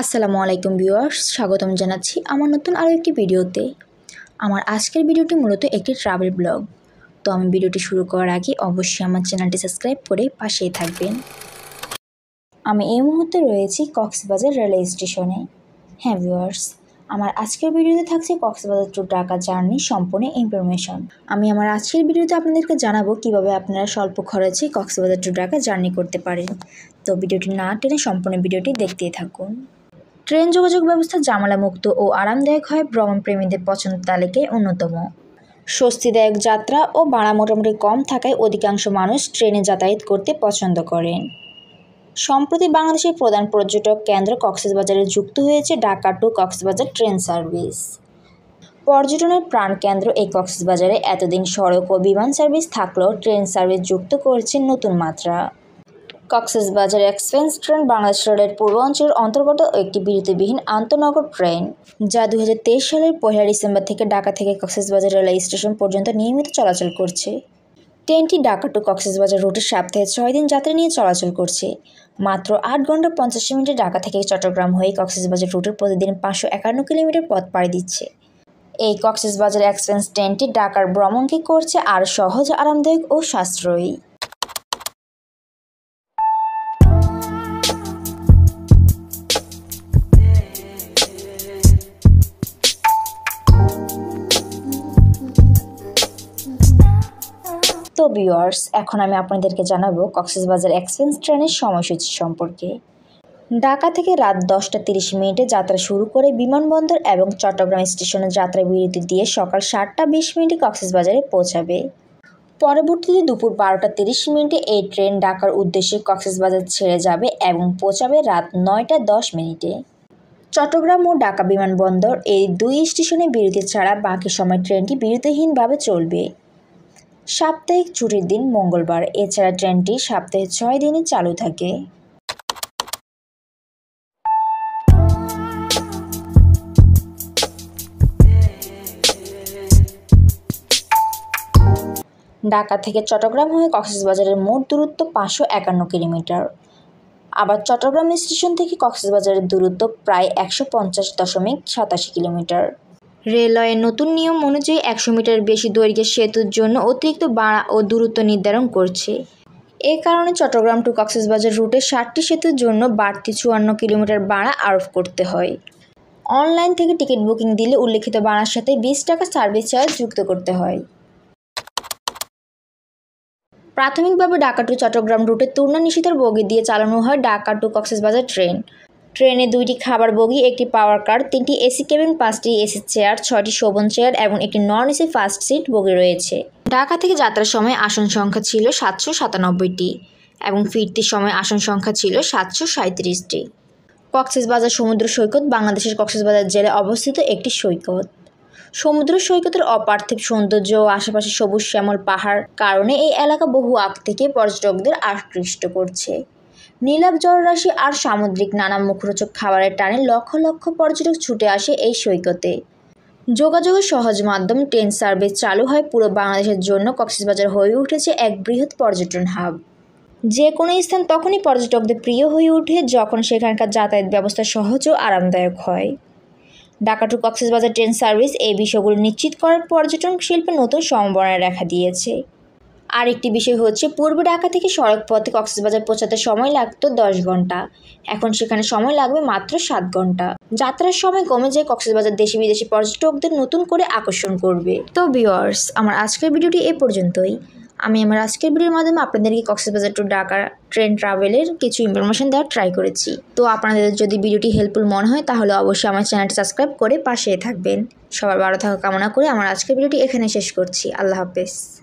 আসসালামু আলাইকুম ভিউয়ার্স, স্বাগতম জানাচ্ছি আমার নতুন আরও একটি ভিডিওতে। আমার আজকের ভিডিওটি মূলত একটি ট্রাভেল ব্লগ। তো আমি ভিডিওটি শুরু করার আগে অবশ্যই আমার চ্যানেলটি সাবস্ক্রাইব করে পাশেই থাকবেন। আমি এই মুহূর্তে রয়েছি কক্সবাজার রেলওয়ে স্টেশনে। হ্যাঁ ভিউয়ার্স, আমার আজকের ভিডিওতে থাকছে কক্সবাজার টু ঢাকা জার্নি সম্পূর্ণ ইনফরমেশন। আমি আমার আজকের ভিডিওতে আপনাদেরকে জানাব কীভাবে আপনারা স্বল্প খরচে কক্সবাজার টু ঢাকা জার্নি করতে পারেন। তো ভিডিওটি না টেনে সম্পূর্ণ ভিডিওটি দেখতেই থাকুন। ট্রেন যোগাযোগ ব্যবস্থা জামালামুক্ত ও আরামদায়ক হয়। ভ্রমণপ্রেমীদের পছন্দ তালিকায় অন্যতম। স্বস্তিদায়ক যাত্রা ও ভাড়া মোটামুটি কম থাকায় অধিকাংশ মানুষ ট্রেনে যাতায়াত করতে পছন্দ করেন। সম্প্রতি বাংলাদেশের প্রধান পর্যটক কেন্দ্র কক্সবাজারে যুক্ত হয়েছে Dhaka to Cox's Bazar train service. পর্যটনের প্রাণকেন্দ্র এই কক্সবাজারে এতদিন সড়ক ও বিমান সার্ভিস থাকলেও ট্রেন সার্ভিস যুক্ত করছে নতুন মাত্রা। কক্সবাজার এক্সপ্রেস ট্রেন বাংলাদেশ রেলের পূর্বাঞ্চলের অন্তর্গত একটি বিরতিবিহীন আন্তনগর ট্রেন, যা দু হাজার তেইশ সালের পয়লা ডিসেম্বর থেকে ঢাকা থেকে কক্সবাজার রেল স্টেশন পর্যন্ত নিয়মিত চলাচল করছে। ট্রেনটি ঢাকা টু কক্সবাজার রুটে সপ্তাহে ছয় দিন যাত্রা নিয়ে চলাচল করছে। মাত্র আট ঘণ্টা পঞ্চাশ মিনিটে ঢাকা থেকে চট্টগ্রাম হয়ে কক্সবাজার রুটে প্রতিদিন পাঁচশো একান্ন কিলোমিটার পথ পাড়ি দিচ্ছে। এই কক্সবাজার এক্সপ্রেস ট্রেনটি ঢাকার ভ্রমণকে করছে আরও সহজ, আরামদায়ক ও সাশ্রয়ী। তো ভিউয়ার্স এখন আমি আপনাদেরকে জানাব কক্সবাজার এক্সপ্রেস ট্রেনের সময়সূচি সম্পর্কে। ঢাকা থেকে রাত দশটা তিরিশ মিনিটে যাত্রা শুরু করে বিমানবন্দর এবং চট্টগ্রাম স্টেশনে যাত্রা বিরতি দিয়ে সকাল সাতটা বিশ মিনিটে কক্সবাজারে পৌঁছাবে। পরবর্তীতে দুপুর বারোটা তিরিশ মিনিটে এই ট্রেন ঢাকার উদ্দেশ্যে কক্সবাজার ছেড়ে যাবে এবং পৌঁছাবে রাত নয়টা দশ মিনিটে। চট্টগ্রাম ও ঢাকা বিমানবন্দর এই দুই স্টেশনে বিরতি ছাড়া বাকি সময় ট্রেনটি বিরতিহীনভাবে চলবে। সাপ্তাহিক ছুটির দিন মঙ্গলবার। এছাড়া ট্রেনটি সপ্তাহে ছয় দিনে চালু থাকে। ঢাকা থেকে চট্টগ্রাম হয়ে কক্সবাজারের মোট দূরত্ব পাঁচশো একান্ন কিলোমিটার। আবার চট্টগ্রাম স্টেশন থেকে কক্সবাজারের দূরত্ব প্রায় একশো পঞ্চাশ দশমিক সাতাশি কিলোমিটার। রেলওয়ের নতুন নিয়ম অনুযায়ী একশো মিটার বেশি দৈর্ঘ্যের সেতুর জন্য অতিরিক্ত বাড়া ও দূরত্ব নির্ধারণ করছে। এ কারণে চট্টগ্রাম টু কক্সবাজার রুটে ষাটটি সেতুর জন্য বাড়তি চুয়ান্ন কিলোমিটার বাড়া আরোপ করতে হয়। অনলাইন থেকে টিকিট বুকিং দিলে উল্লেখিত ভাড়ার সাথে বিশ টাকা সার্ভিস চার্জ যুক্ত করতে হয়। প্রাথমিকভাবে ঢাকা টু চট্টগ্রাম রুটে তুলনা নিষিদ্ধের বগি দিয়ে চালানো হয় ঢাকা টু কক্সবাজার ট্রেন। ট্রেনে দুইটি খাবার বগি, একটি পাওয়ার কার, তিনটি এসি কেবিন, পাঁচটি এসি চেয়ার, ছয়টি শোভন চেয়ার এবং একটি non AC first seat bogie রয়েছে। ঢাকা থেকে যাত্রার সময় আসন সংখ্যা ছিল সাতশো সাতানব্বইটি এবং ফিরতির সময় আসন সংখ্যা ছিল সাতশো সাঁত্রিশটি কক্সবাজার সমুদ্র সৈকত বাংলাদেশের কক্সবাজার জেলায় অবস্থিত একটি সৈকত। সমুদ্র সৈকতের অপার্থিব সৌন্দর্য ও আশেপাশে সবুজ শ্যামল পাহাড় কারণে এই এলাকা বহু আগ থেকে পর্যটকদের আকৃষ্ট করছে। নীলাভ জলরাশি আর সামুদ্রিক নানা মুখরোচক খাবারের টানে লক্ষ লক্ষ পর্যটক ছুটে আসে এই সৈকতে। যোগাযোগের সহজ মাধ্যম ট্রেন সার্ভিস চালু হয় পুরো বাংলাদেশের জন্য কক্সবাজার হয়ে উঠেছে এক বৃহৎ পর্যটন হাব। যে কোনো স্থান তখনই পর্যটকদের প্রিয় হয়ে ওঠে যখন সেখানকার যাতায়াত ব্যবস্থা সহজ ও আরামদায়ক হয়। Dhaka to Cox's Bazar train service এই বিষয়গুলো নিশ্চিত করার পর্যটন শিল্পে নতুন সম্ভাবনা দেখা দিয়েছে। আরেকটি বিষয় হচ্ছে, পূর্ব ঢাকা থেকে সড়ক পথে কক্সবাজার পৌঁছাতে সময় লাগতো দশ ঘণ্টা। এখন সেখানে সময় লাগবে মাত্র সাত ঘণ্টা। যাত্রার সময় কমে যায় কক্সবাজার দেশি বিদেশি পর্যটকদের নতুন করে আকর্ষণ করবে। তো ভিওয়ার্স আমার আজকের ভিডিওটি এ পর্যন্তই। আমি আমার আজকের ভিডিওর মাধ্যমে আপনাদেরকে কক্সবাজার টু ঢাকা ট্রেন ট্রাভেলের কিছু ইনফরমেশন দেওয়ার ট্রাই করেছি। তো আপনাদের যদি ভিডিওটি হেল্পফুল মনে হয়, তাহলে অবশ্যই আমার চ্যানেলটি সাবস্ক্রাইব করে পাশে থাকবেন। সবার ভালো থাকা কামনা করে আমার আজকের ভিডিওটি এখানে শেষ করছি। আল্লাহ হাফেজ।